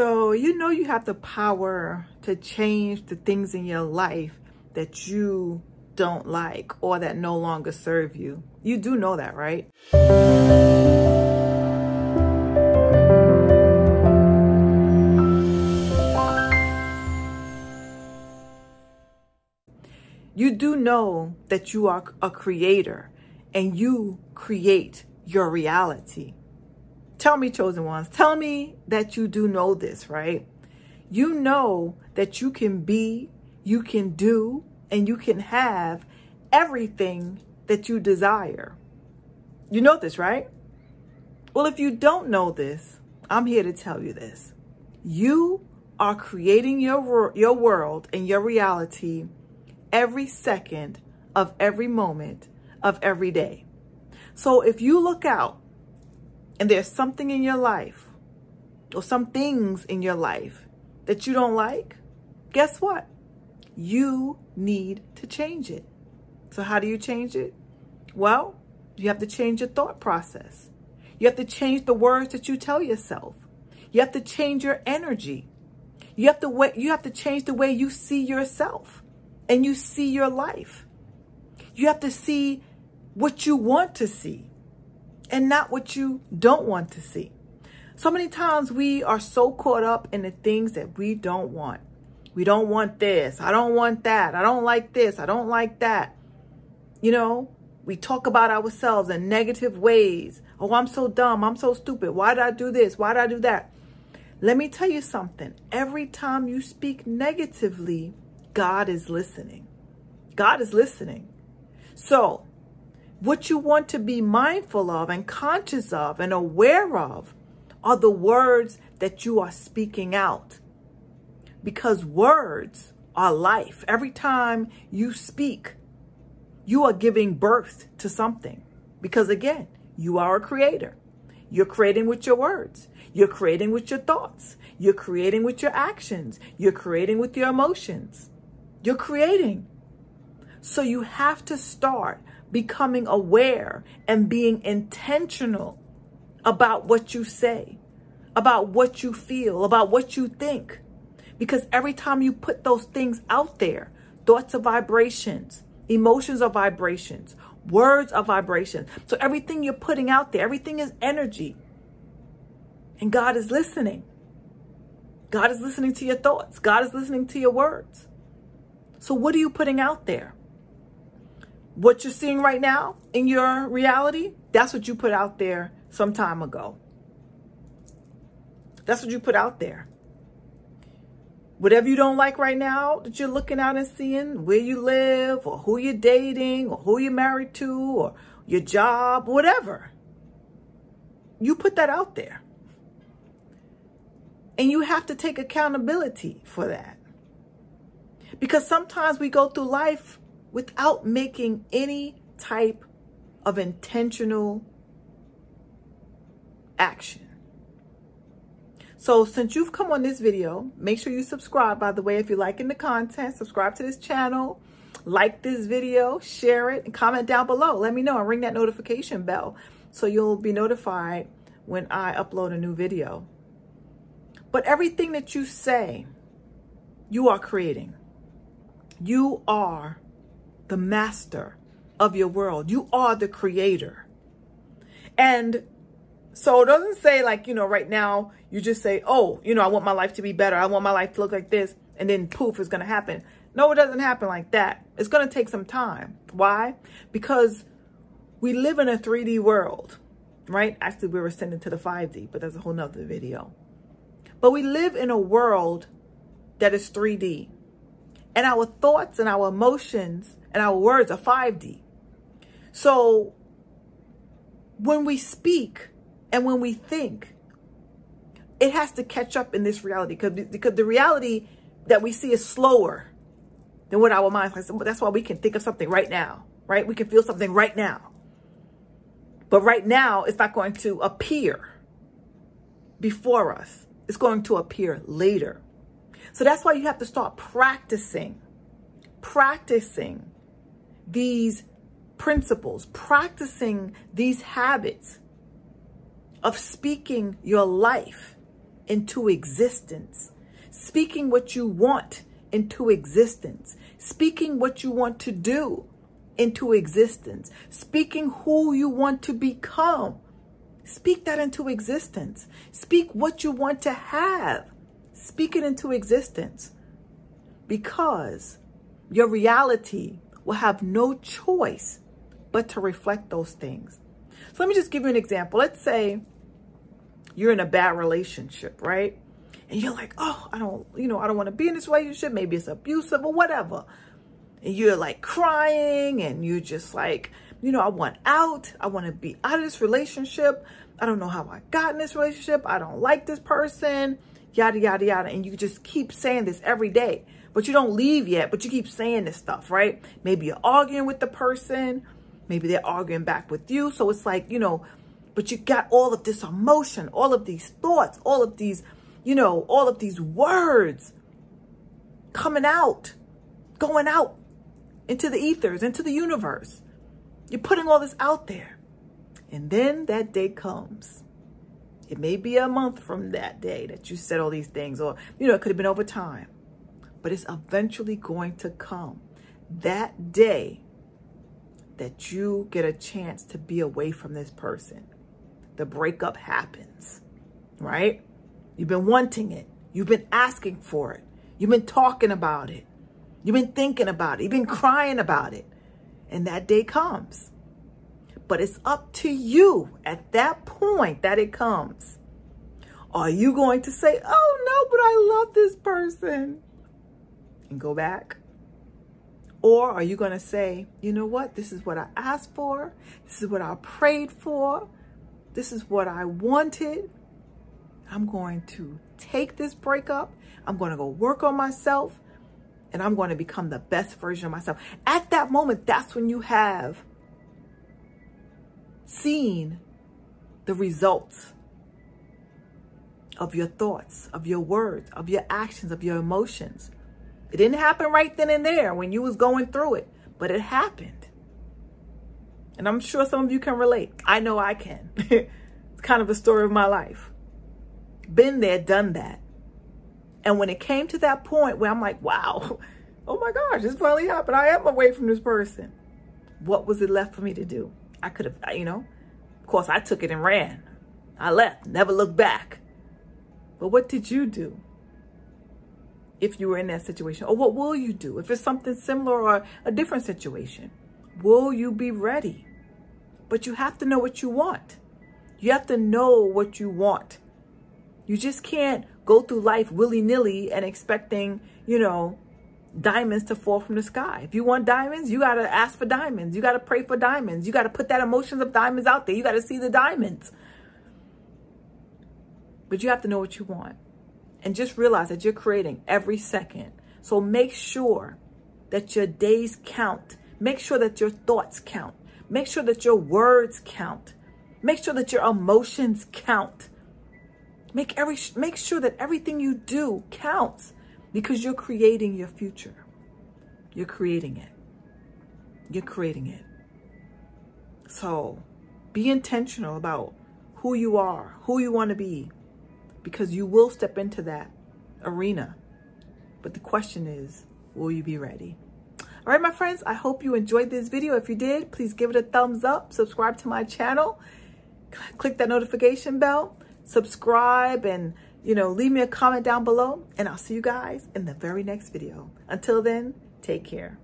So, you know, you have the power to change the things in your life that you don't like or that no longer serve you. You do know that, right? You do know that you are a creator and you create your reality. Tell me, chosen ones, tell me that you do know this, right? You know that you can be, you can do, and you can have everything that you desire. You know this, right? Well, if you don't know this, I'm here to tell you this. You are creating your, your world and your reality every second of every moment of every day. So if you look out and there's something in your life or some things in your life that you don't like, guess what? You need to change it. So how do you change it? Well, you have to change your thought process. You have to change the words that you tell yourself. You have to change your energy. You have to you have to change the way you see yourself and you see your life. You have to see what you want to see and not what you don't want to see. So many times we are so caught up in the things that we don't want. We don't want this. I don't want that. I don't like this. I don't like that. You know, we talk about ourselves in negative ways. Oh, I'm so dumb. I'm so stupid. Why did I do this? Why did I do that? Let me tell you something. Every time you speak negatively, God is listening. God is listening. So what you want to be mindful of and conscious of and aware of are the words that you are speaking out. Because words are life. Every time you speak, you are giving birth to something. Because again, you are a creator. You're creating with your words. You're creating with your thoughts. You're creating with your actions. You're creating with your emotions. You're creating. So you have to start becoming aware and being intentional about what you say, about what you feel, about what you think. Because every time you put those things out there, thoughts are vibrations, emotions are vibrations, words are vibrations. So everything you're putting out there, everything is energy. And God is listening. God is listening to your thoughts. God is listening to your words. So what are you putting out there? What you're seeing right now in your reality, that's what you put out there some time ago. That's what you put out there. Whatever you don't like right now that you're looking out and seeing, where you live or who you're dating or who you're married to or your job, whatever. You put that out there. And you have to take accountability for that. Because sometimes we go through life without making any type of intentional action. So since you've come on this video, make sure you subscribe. By the way, if you're liking the content, subscribe to this channel, like this video, share it, and comment down below. Let me know and ring that notification bell so you'll be notified when I upload a new video. But everything that you say, you are creating. You are the master of your world. You are the creator. And so it doesn't say like, you know, right now you just say, oh, you know, I want my life to be better. I want my life to look like this. And then poof, it's going to happen. No, it doesn't happen like that. It's going to take some time. Why? Because we live in a 3D world, right? Actually, we were ascending to the 5D, but that's a whole nother video. But we live in a world that is 3D. And our thoughts and our emotions and our words are 5D. So when we speak and when we think, it has to catch up in this reality because, because the reality that we see is slower than what our minds. That's why we can think of something right now, right? We can feel something right now. But right now, it's not going to appear before us. It's going to appear later. So that's why you have to start practicing, practicing these principles, practicing these habits of speaking your life into existence, speaking what you want into existence, speaking what you want to do into existence, speaking who you want to become. Speak that into existence. Speak what you want to have. Speak it into existence because your reality will have no choice but to reflect those things. So let me just give you an example. Let's say you're in a bad relationship, right? And you're like, oh, I don't, you know, I don't want to be in this relationship. Maybe it's abusive or whatever. And you're like crying and you're just like, you know, I want out. I want to be out of this relationship. I don't know how I got in this relationship. I don't like this person, yada, yada, yada. And you just keep saying this every day, but you don't leave yet, but you keep saying this stuff, right? Maybe you're arguing with the person. Maybe they're arguing back with you. So it's like, you know, but you got all of this emotion, all of these thoughts, all of these, you know, all of these words coming out, going out into the ethers, into the universe. You're putting all this out there. And then that day comes. It may be a month from that day that you said all these things, or, you know, it could have been over time. But it's eventually going to come. That day that you get a chance to be away from this person. The breakup happens, right? You've been wanting it. You've been asking for it. You've been talking about it. You've been thinking about it. You've been crying about it. And that day comes. But it's up to you at that point that it comes. Are you going to say, oh no, but I love this person and go back? Or are you going to say, you know what? This is what I asked for. This is what I prayed for. This is what I wanted. I'm going to take this breakup. I'm going to go work on myself and I'm going to become the best version of myself. At that moment, that's when you have seen the results of your thoughts, of your words, of your actions, of your emotions. It didn't happen right then and there when you was going through it, but it happened. And I'm sure some of you can relate. I know I can. it's kind of a story of my life. Been there, done that. And when it came to that point where I'm like, wow, oh my gosh, this finally happened. I am away from this person. What was it left for me to do? I could have, you know, of course, I took it and ran. I left, never looked back. But what did you do? If you were in that situation, or what will you do if it's something similar or a different situation? Will you be ready? But you have to know what you want. You have to know what you want. You just can't go through life willy nilly and expecting, you know, diamonds to fall from the sky. If you want diamonds, you got to ask for diamonds. You got to pray for diamonds. You got to put that emotions of diamonds out there. You got to see the diamonds. But you have to know what you want. And just realize that you're creating every second. So make sure that your days count. Make sure that your thoughts count. Make sure that your words count. Make sure that your emotions count. Make every make sure that everything you do counts because you're creating your future. You're creating it. You're creating it. So be intentional about who you are, who you want to be, because you will step into that arena. But the question is, will you be ready? All right, my friends, I hope you enjoyed this video. If you did, please give it a thumbs up, subscribe to my channel, click that notification bell, subscribe, and you know, leave me a comment down below and I'll see you guys in the very next video. Until then, take care.